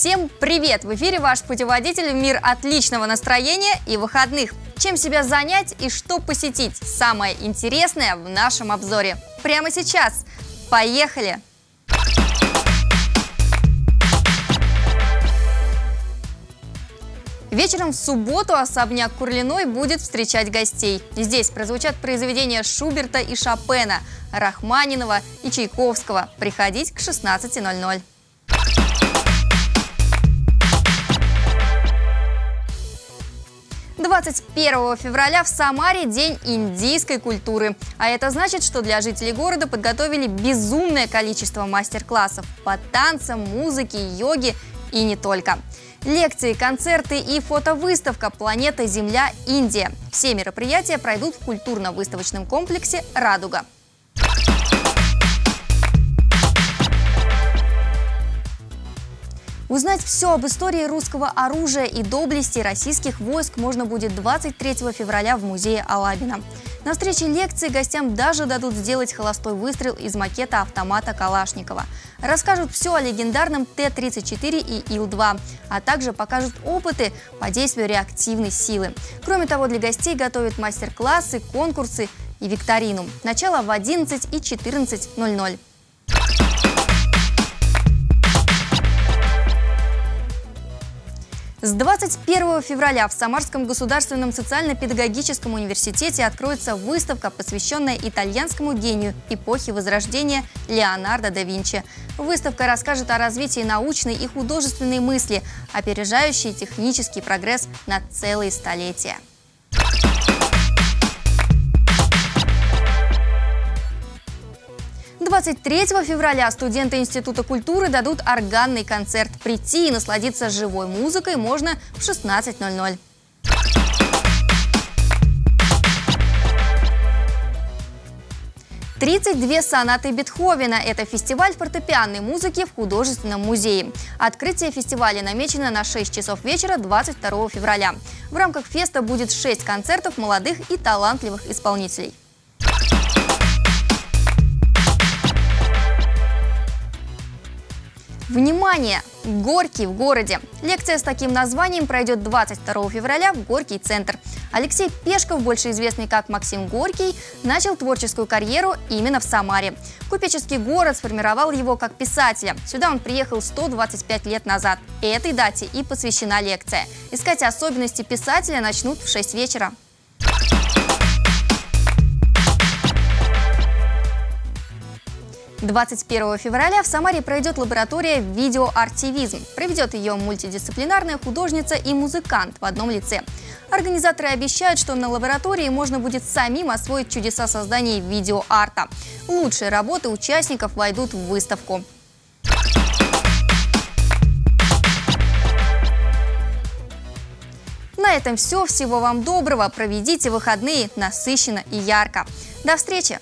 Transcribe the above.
Привет! В эфире ваш путеводитель в мир отличного настроения и выходных. Чем себя занять и что посетить? Самое интересное в нашем обзоре. Прямо сейчас. Поехали! Вечером в субботу особняк Курлиной будет встречать гостей. Здесь прозвучат произведения Шуберта и Шопена, Рахманинова и Чайковского. Приходить к 16.00. 21 февраля в Самаре День индийской культуры. А это значит, что для жителей города подготовили безумное количество мастер-классов по танцам, музыке, йоге и не только. Лекции, концерты и фотовыставка «Планета Земля. Индия». Все мероприятия пройдут в культурно-выставочном комплексе «Радуга». Узнать все об истории русского оружия и доблести российских войск можно будет 23 февраля в музее Алабина. На встрече лекции гостям даже дадут сделать холостой выстрел из макета автомата Калашникова. Расскажут все о легендарном Т-34 и Ил-2, а также покажут опыты по действию реактивной силы. Кроме того, для гостей готовят мастер-классы, конкурсы и викторину. Начало в 11 и 14.00. С 21 февраля в Самарском государственном социально-педагогическом университете откроется выставка, посвященная итальянскому гению эпохи Возрождения Леонардо да Винчи. Выставка расскажет о развитии научной и художественной мысли, опережающей технический прогресс на целые столетия. 23 февраля студенты Института культуры дадут органный концерт. Прийти и насладиться живой музыкой можно в 16.00. Тридцать две сонаты Бетховена – это фестиваль фортепианной музыки в художественном музее. Открытие фестиваля намечено на 6 часов вечера 22 февраля. В рамках феста будет 6 концертов молодых и талантливых исполнителей. Внимание! Горький в городе. Лекция с таким названием пройдет 22 февраля в Горький центр. Алексей Пешков, больше известный как Максим Горький, начал творческую карьеру именно в Самаре. Купеческий город сформировал его как писателя. Сюда он приехал 125 лет назад. Этой дате и посвящена лекция. Искать особенности писателя начнут в 6 вечера. 21 февраля в Самаре пройдет лаборатория «Видеоартивизм». Проведет ее мультидисциплинарная художница и музыкант в одном лице. Организаторы обещают, что на лаборатории можно будет самим освоить чудеса создания видеоарта. Лучшие работы участников войдут в выставку. На этом все. Всего вам доброго. Проведите выходные насыщенно и ярко. До встречи!